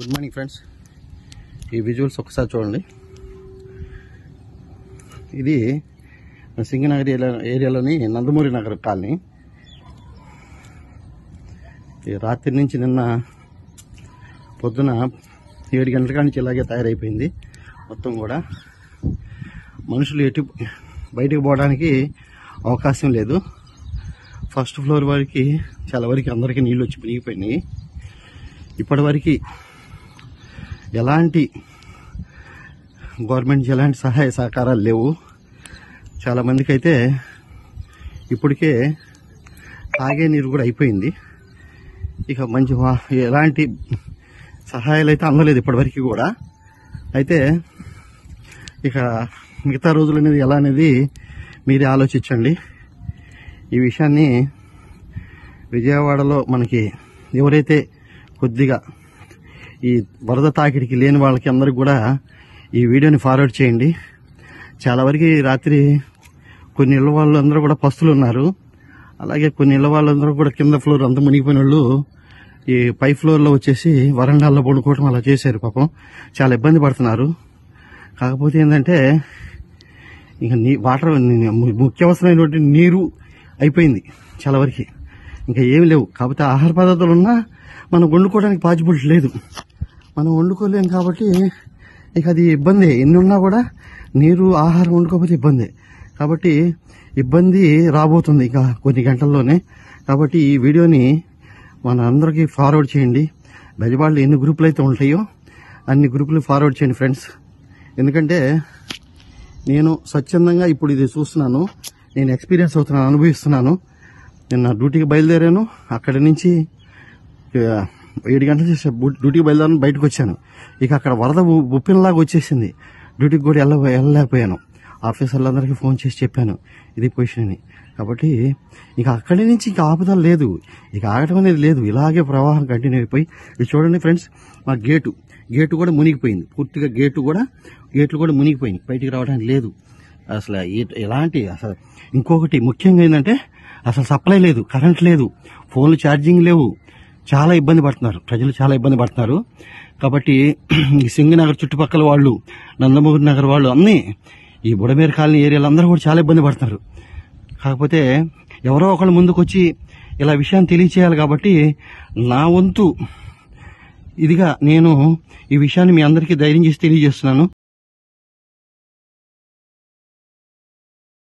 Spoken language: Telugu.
గుడ్ మార్నింగ్ ఫ్రెండ్స్ ఈ విజువల్స్ ఒకసారి చూడండి. ఇది సింగనగర్ ఏరియా ఏరియాలోని నందమూరి నగర్ కాలనీ. ఈ రాత్రి నుంచి నిన్న పొద్దున ఏడు గంటల నుంచి ఇలాగే తయారైపోయింది. మొత్తం కూడా మనుషులు ఎటు బయటకు పోవడానికి అవకాశం లేదు. ఫస్ట్ ఫ్లోర్ వరకు చాలా వరకు అందరికీ నీళ్ళు వచ్చి మునిగిపోయినాయి. ఇప్పటివరకు ఎలాంటి గవర్నమెంట్ నుంచి ఎలాంటి సహాయ సహకారాలు లేవు. చాలామందికి అయితే ఇప్పటికే తాగే నీరు కూడా అయిపోయింది. ఇక మంచి ఎలాంటి సహాయాలు అయితే అందలేదు ఇప్పటివరకు కూడా. అయితే ఇక మిగతా రోజులు అనేది ఎలా అనేది మీరే ఆలోచించండి. ఈ విషయాన్ని విజయవాడలో మనకి ఎవరైతే కొద్దిగా ఈ వరద తాకిడికి లేని వాళ్ళకి అందరికి కూడా ఈ వీడియోని ఫార్వర్డ్ చేయండి. చాలా వరకు రాత్రి కొన్ని ఇళ్ళ వాళ్ళందరూ కూడా పస్తులు ఉన్నారు. అలాగే కొన్ని ఇళ్ళ వాళ్ళందరూ కూడా కింద ఫ్లోర్ అంతా మునిగిపోయిన వాళ్ళు ఈ పై ఫ్లోర్లో వచ్చేసి వరండాల్లో పండుకోవటం అలా చేశారు పాపం. చాలా ఇబ్బంది పడుతున్నారు. కాకపోతే ఏంటంటే ఇంకా నీ వాటర్ ముఖ్యవసరమైనటువంటి ముఖ్య అవసరమైనటువంటి నీరు అయిపోయింది చాలా వరకు. ఇంకా ఏమి లేవు. కాకపోతే ఆహార పదార్థాలు ఉన్నా మనం వండుకోవడానికి పాజిబిలిటీ లేదు. మనం వండుకోలేం కాబట్టి ఇక అది ఇబ్బంది. ఎన్ని ఉన్నా కూడా నీరు ఆహారం వండుకోకపోతే ఇబ్బంది. కాబట్టి ఇబ్బంది రాబోతుంది ఇక కొన్ని గంటల్లోనే. కాబట్టి ఈ వీడియోని మన అందరికీ ఫార్వర్డ్ చేయండి. బెజవాళ్ళు ఎన్ని గ్రూపులు అయితే ఉంటాయో అన్ని గ్రూపులు ఫార్వర్డ్ చేయండి ఫ్రెండ్స్ ఎందుకంటే నేను స్వచ్ఛందంగా ఇప్పుడు ఇది చూస్తున్నాను. నేను ఎక్స్పీరియన్స్ అవుతున్నాను అనుభవిస్తున్నాను. నేను నా డ్యూటీకి బయలుదేరాను. అక్కడి నుంచి ఏడు గంటల డ్యూటీకి బయలుదేరి బయటకు వచ్చాను. ఇక అక్కడ వరద ఉప్పినలాగా వచ్చేసింది. డ్యూటీకి కూడా వెళ్ళ వెళ్ళలేకపోయాను ఆఫీసర్లందరికీ ఫోన్ చేసి చెప్పాను. ఇది పొజిషన్ అని. కాబట్టి ఇక అక్కడి నుంచి ఇక ఆపుదల లేదు. ఇక ఆగటం అనేది లేదు. ఇలాగే ప్రవాహం కంటిన్యూ అయిపోయి ఇది చూడండి ఫ్రెండ్స్ మా గేటు. గేటు కూడా మునిగిపోయింది. పూర్తిగా గేటు కూడా గేట్లు కూడా మునిగిపోయింది బయటికి రావడానికి లేదు. అసలు ఎలాంటి అసలు ఇంకొకటి ముఖ్యంగా ఏంటంటే అసలు సప్లై లేదు. కరెంట్ లేదు. ఫోన్లు ఛార్జింగ్ లేవు. చాలా ఇబ్బంది పడుతున్నారు. ప్రజలు చాలా ఇబ్బంది పడుతున్నారు. కాబట్టి ఈ సింగనగర్ చుట్టుపక్కల వాళ్ళు నందమూరి నగర్ వాళ్ళు అన్నీ ఈ బుడమేరు కాలనీ ఏరియాలో అందరూ కూడా చాలా ఇబ్బంది పడుతున్నారు. కాకపోతే ఎవరో ఒకళ్ళు ముందుకొచ్చి ఇలా విషయాన్ని తెలియచేయాలి కాబట్టి నా వంతు ఇదిగా నేను ఈ విషయాన్ని మీ అందరికీ ధైర్యం చేసి తెలియజేస్తున్నాను.